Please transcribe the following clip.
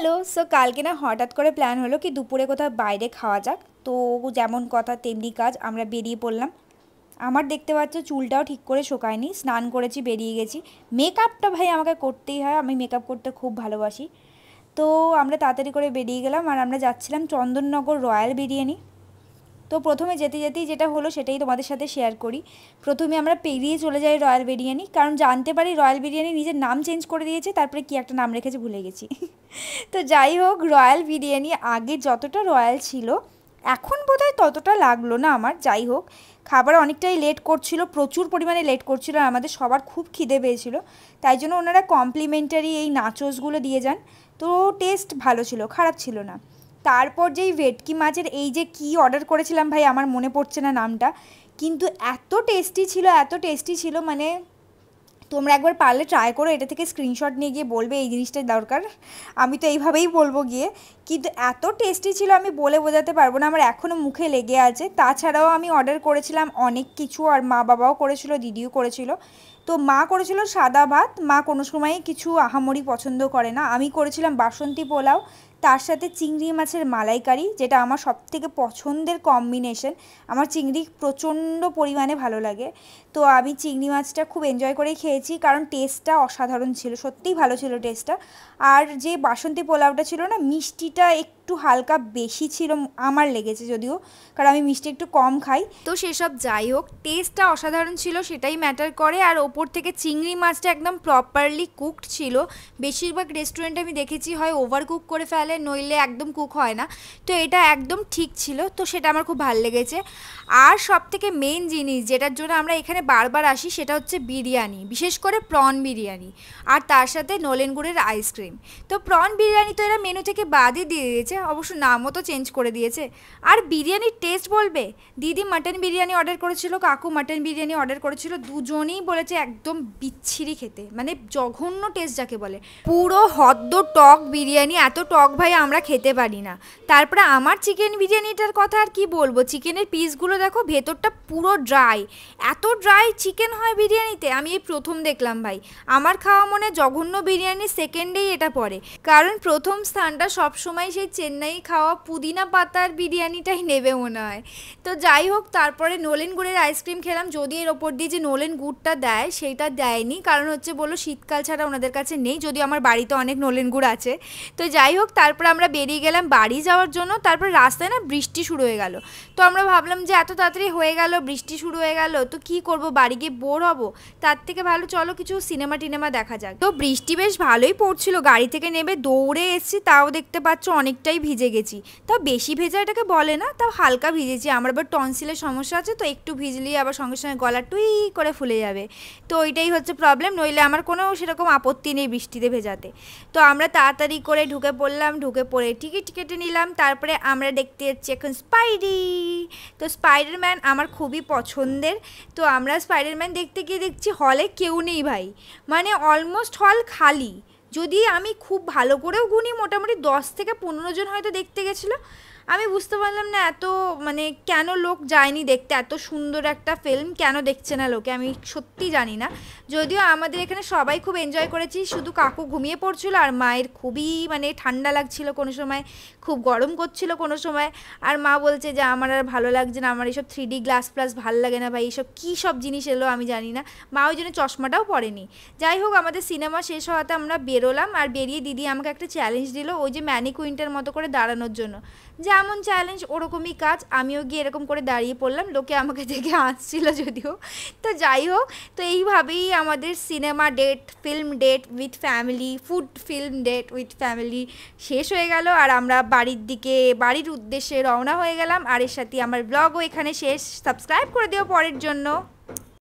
Hello so কালকে না হঠাৎ করে প্ল্যান হলো কি দুপুরে কোথাও বাইরে খাওয়া যাক। তো যেমন কথা তেমনি কাজ, আমরা বেরিয়ে পড়লাম। আমার দেখতে পাচ্ছ চুলটাও ঠিক করে শোকায়নি, স্নান করেছি, বেরিয়ে গেছি। মেকআপটা ভাই আমাকে করতেই হয়, আমি মেকআপ করতে খুব ভালোবাসি। তো আমরা তাড়াতাড়ি করে বেরিয়ে গেলাম, আর আমরা যাচ্ছিলাম চন্দননগর রয়্যাল বিরিয়ানি। তো প্রথমে যেতে যেতেই যেটা হলো সেটাই তোমাদের সাথে শেয়ার করি। প্রথমে আমরা পেরিয়ে চলে যাই রয়্যাল বিরিয়ানি, কারণ জানতে পারি রয়্যাল বিরিয়ানি নিজের নাম চেঞ্জ করে দিয়েছে, তারপরে কি একটা নাম রেখেছে ভুলে গেছি। তো যাই হোক, রয়্যাল বিরিয়ানি আগে যতটা রয়্যাল ছিল, এখন বোধহয় ততটা লাগল না আমার, যাই হোক। খাবার অনেকটাই লেট করছিল, প্রচুর পরিমাণে লেট করছিল আর আমাদের সবার খুব খিদে পেয়েছিল, তাই জন্য ওনারা কমপ্লিমেন্টারি এই নাচোসগুলো দিয়ে যান। তো টেস্ট ভালো ছিল, খারাপ ছিল না। তারপর যেই ভেটকি মাছের এই যে কি অর্ডার করেছিলাম ভাই, আমার মনে পড়ছে না নামটা, কিন্তু এত টেস্টি ছিল, এত টেস্টি ছিল মানে তোমরা একবার পারলে ট্রাই করো, এটা থেকে স্ক্রিনশট নিয়ে গিয়ে বলবে এই জিনিসটা দরকার, আমি তো এইভাবেই বলব গিয়ে, কিন্তু এত টেস্টি ছিল আমি বলে বোঝাতে পারব না, আমার এখনও মুখে লেগে আছে, তাছাড়াও আমি অর্ডার করেছিলাম অনেক কিছু, আর মা বাবাও করেছিল, দিদিও করেছিল, তো মা করেছিল সাদা ভাত, মা কোনো সময়ই কিছু আহামরি পছন্দ করে না, আমি করেছিলাম বাসন্তী পোলাও তার সাথে চিংড়ি মাছের মালাইকারি, যেটা আমার সবথেকে পছন্দের কম্বিনেশন আমার চিংড়ি প্রচণ্ড পরিমাণে ভালো লাগে। তো আমি চিংড়ি মাছটা খুব এনজয় করেই খেয়েছি, কারণ টেস্টটা অসাধারণ ছিল, সত্যিই ভালো ছিল টেস্টটা আর যে বাসন্তী পোলাওটা ছিল না, মিষ্টিটা একটু হালকা বেশি ছিল, আমার লেগেছে যদিও, কারণ আমি মিষ্টি একটু কম খাই। তো সেসব যাই হোক টেস্টটা অসাধারণ ছিল, সেটাই ম্যাটার করে। আর ওপর থেকে চিংড়ি মাছটা একদম প্রপারলি কুকড ছিল। বেশিরভাগ রেস্টুরেন্টে আমি দেখেছি হয় ওভার কুক করে ফেলে নইলে একদম কুক হয় না। তো এটা একদম ঠিক ছিল, তো সেটা আমার খুব ভালো লেগেছে। আর সব থেকে মেন জিনিস যেটার জন্য আমরা এখানে বারবার আসি, সেটা হচ্ছে বিরিয়ানি, বিশেষ করে প্রন বিরিয়ানি আর তার সাথে নলেন গুড়ের আইসক্রিম তো প্রন বিরিয়ানি তো এরা মেনু থেকে বাদই দিয়ে দিয়েছে, অবশ্য নামও তো চেঞ্জ করে দিয়েছে। আর বিরিয়ানির টেস্ট বলবে? দিদি মাটন বিরিয়ানি অর্ডার করেছিল, কাকু মাটন বিরিয়ানি অর্ডার করেছিল, দুজনেই বলেছে একদম বিচ্ছিরি খেতে। মানে জঘন্য টেস্ট যাকে বলে। পুরো হদ্দ টক বিরিয়ানি, এত টক ভাই, আমরা খেতে পারি না। তারপরে আমার চিকেন বিরিয়ানিটার কথা আর কি বলব? চিকেনের পিসগুলো দেখো, ভেতরটা পুরো ড্রাই এত ড্রাই চিকেন হয় বিরিয়ানিতে, আমি এই প্রথম দেখলাম ভাই। আমার খাওয়া মনে জঘন্য বিরিয়ানি সেকেন্ডেই এটা পড়ে কারণ প্রথম স্থানটা সবসময় সেই চেন্নাই খাওয়া পুদিনা পাতার বিরিয়ানিটাই নেবে মনে হয়। তো যাই হোক, তারপরে নোলেন গুড়ের আইসক্রিম খেলাম। যদি এর ওপর দিয়ে যে নোলেন গুড়টা দেয় সেইটা দেয়নি। কারণ হচ্ছে বলল শীতকাল ছাড়া ওনাদের কাছে নেই, যদিও আমার বাড়িতে অনেক নোলেন গুড় আছে। তো যাই হোক তারপর আমরা বেরিয়ে গেলাম বাড়ি যাওয়ার জন্য, তারপর রাস্তায় না বৃষ্টি শুরু হয়ে গেল। তো আমরা ভাবলাম যে এত তাড়াতাড়ি হয়ে গেল, বৃষ্টি শুরু হয়ে গেল, তো কি করব? বাড়ি গিয়ে বোর হব? তার থেকে ভালো চলো কিছু সিনেমা টিনেমা দেখা যাক। তো বৃষ্টি বেশ ভালোই পড়ছিল, গাড়ি থেকে নেবে দৌড়ে এসছি, তাও দেখতে পাচ্ছ অনেকটাই ভিজে গেছি। তাও বেশি ভেজা এটাকে বলে না, তাও হালকা ভিজেছি, আমার আবার টনসিলের সমস্যা আছে, তো একটু ভিজলেই আবার সঙ্গে সঙ্গে গলা টুই করে ফুলে যাবে। তো ওইটাই হচ্ছে প্রবলেম নইলে আমার কোনো সেরকম আপত্তি নেই বৃষ্টিতে ভেজাতে। তো আমরা তাড়াতাড়ি করে ঢুকে পড়লাম ঢুকে পড়ে। টিকিট কেটে নিলাম, তারপরে আমরা দেখতে যাচ্ছি এখন স্পাইডি। তো স্পাইডারম্যান আমার খুবই পছন্দের। তো আমরা স্পাইডারম্যান দেখতে গিয়ে দেখছি হলে কেউ নেই ভাই। মানে অলমোস্ট হল খালি। যদি আমি খুব ভালো করেও গুনি, মোটামুটি দশ থেকে পনেরো জন হয়তো দেখতে গেছিল। আমি বুঝতে পারলাম না এত মানে কেন লোক যায়নি দেখতে? এত সুন্দর একটা ফিল্ম কেন দেখছে না লোকে? আমি সত্যি জানি না। যদিও আমাদের এখানে সবাই খুব এনজয় করেছি, শুধু কাকু ঘুমিয়ে পড়ছিল আর মায়ের খুবই মানে ঠান্ডা লাগছিল কোনো সময়, খুব গরম করছিল কোনো সময়। আর মা বলছে যে, আমার আর ভালো লাগছে না, আমার এইসব থ্রি ডি গ্লাস প্লাস ভালো লাগে না ভাই, এইসব কী সব জিনিস এলো আমি জানি না। মা ওই জন্য চশমাটাও পরেনি। যাই হোক, আমাদের সিনেমা শেষ হওয়াতে আমরা বেরোলাম আর বেরিয়ে দিদি আমাকে একটা চ্যালেঞ্জ দিল, ওই যে ম্যানিকুইন্টের মতো করে দাঁড়ানোর জন্য। যেমন চ্যালেঞ্জ ওরকমই কাজ। আমিও গিয়ে এরকম করে দাঁড়িয়ে পড়লাম। লোকে আমাকে দেখে হাসছিল যদিও। তো যাই হোক, তো এইভাবেই আমাদের cinema date film date with family food film date with family শেষ হয়ে গেল। আর আমরা বাড়ির দিকে, বাড়ির উদ্দেশ্যে রওনা হয়ে গেলাম। আর এর সাথে আমার ব্লগও এখানে শেষ। সাবস্ক্রাইব করে দিও পরের জন্য।